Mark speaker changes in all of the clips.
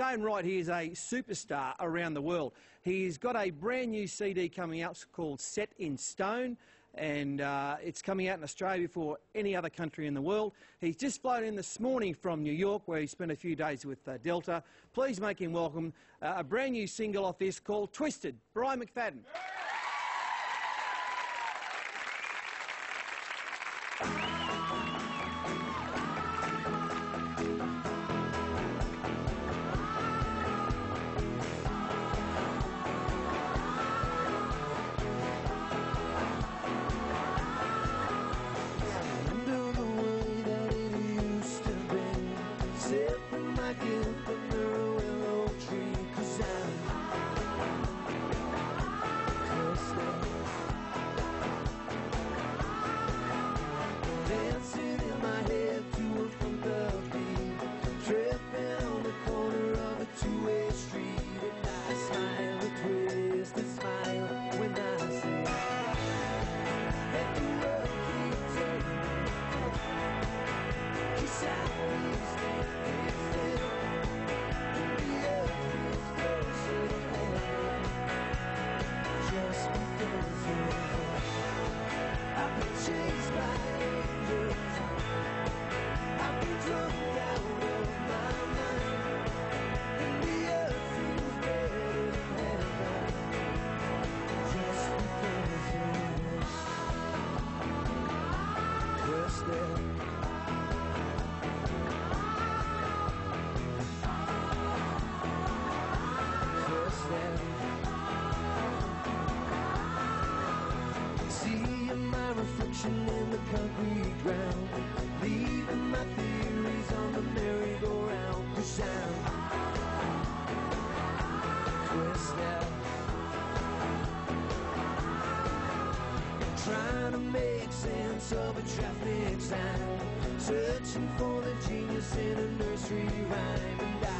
Speaker 1: Stone Wright, he is a superstar around the world. He's got a brand new CD coming out called Set in Stone, and uh, it's coming out in Australia before any other country in the world. He's just flown in this morning from New York, where he spent a few days with uh, Delta. Please make him welcome uh, a brand new single off this called Twisted. Brian McFadden.
Speaker 2: Under Trying to make sense of a traffic sign, searching for the genius in a nursery rhyme, and I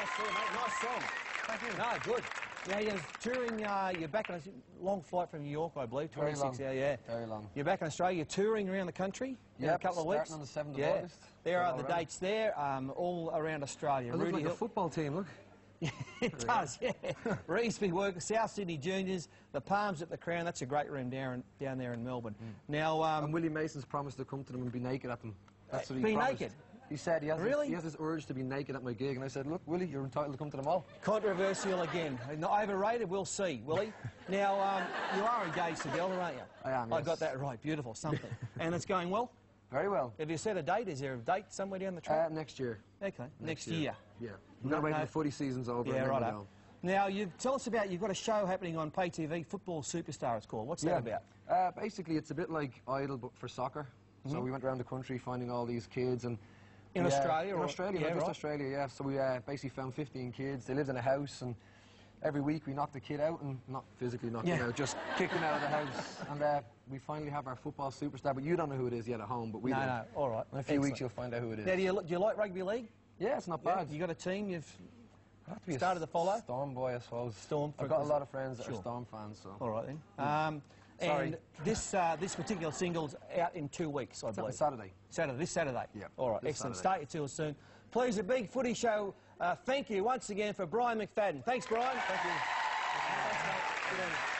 Speaker 1: Nice song, mate. Nice song.
Speaker 3: Thank you.
Speaker 1: No, good. Yeah, you're touring, uh, you're back on a long flight from New York, I believe,
Speaker 3: Very
Speaker 1: 26
Speaker 3: long.
Speaker 1: hours, yeah.
Speaker 3: Very long.
Speaker 1: You're back in Australia, you're touring around the country in a couple of weeks.
Speaker 3: starting on the 7th of
Speaker 1: yeah.
Speaker 3: August.
Speaker 1: There are the
Speaker 3: around.
Speaker 1: dates there, um, all around Australia.
Speaker 3: I look
Speaker 1: Rudy
Speaker 3: like a football team, look.
Speaker 1: it does, yeah. Reesby work, South Sydney Juniors, the Palms at the Crown. That's a great room down, down there in Melbourne. Now, um,
Speaker 3: And Willie Mason's promised to come to them and be naked at them. That's what he
Speaker 1: be
Speaker 3: promised.
Speaker 1: naked.
Speaker 3: He said he has,
Speaker 1: Really?
Speaker 3: this, he has this urge to be naked at my gig, and I said, look, Willie, you're entitled to come to the mall.
Speaker 1: Controversial again. Not overrated, we'll see, Willie. Now, um, you are engaged to Delta, aren't you?
Speaker 3: I am,
Speaker 1: I got that right. Beautiful, something. and it's going well?
Speaker 3: Very well.
Speaker 1: Have you set a date? Is there a date somewhere down the
Speaker 3: Uh,
Speaker 1: track?
Speaker 3: next year.
Speaker 1: okay, next,
Speaker 3: year.
Speaker 1: year.
Speaker 3: Yeah.
Speaker 1: No,
Speaker 3: We're going
Speaker 1: no.
Speaker 3: the footy season's over.
Speaker 1: Yeah,
Speaker 3: and then we'll
Speaker 1: right. Now, you tell us about, you've got a show happening on pay TV, Football Superstar it's called. What's that about?
Speaker 3: Uh, basically, it's a bit like Idol, but for soccer.
Speaker 1: Mm-hmm.
Speaker 3: So we went around the country finding all these kids and.
Speaker 1: In
Speaker 3: we, uh,
Speaker 1: Australia
Speaker 3: In
Speaker 1: or-
Speaker 3: Australia,
Speaker 1: yeah,
Speaker 3: just
Speaker 1: right.
Speaker 3: Australia, yeah. So we uh, basically found 15 kids. They lived in a house, and every week we knocked the kid out, and not physically knocked him out, just kicked him out of the house. And uh, we finally have our football superstar, but you don't know who it is yet at home, but we
Speaker 1: No,
Speaker 3: do.
Speaker 1: no, all right.
Speaker 3: In a few
Speaker 1: Excellent.
Speaker 3: weeks, you'll find out who it is.
Speaker 1: Now, do you, do you like rugby league?
Speaker 3: yeah, it's not
Speaker 1: Yeah,
Speaker 3: bad.
Speaker 1: You got a team, you've...
Speaker 3: To be a
Speaker 1: started to follow?
Speaker 3: Storm boy, I suppose.
Speaker 1: Storm,
Speaker 3: I've got a lot of friends that
Speaker 1: Sure.
Speaker 3: are Storm fans, so.
Speaker 1: All right, then. Um,
Speaker 3: Sorry.
Speaker 1: And this, uh, this particular single's out in two weeks, I
Speaker 3: It's
Speaker 1: believe.
Speaker 3: Saturday.
Speaker 1: Saturday, this Saturday.
Speaker 3: Yeah,
Speaker 1: All right, excellent.
Speaker 3: Saturday.
Speaker 1: Stay till soon. Please, a big footy show. Uh, thank you once again for Brian McFadden. Thanks, Brian.
Speaker 3: Thank you.
Speaker 1: Thanks,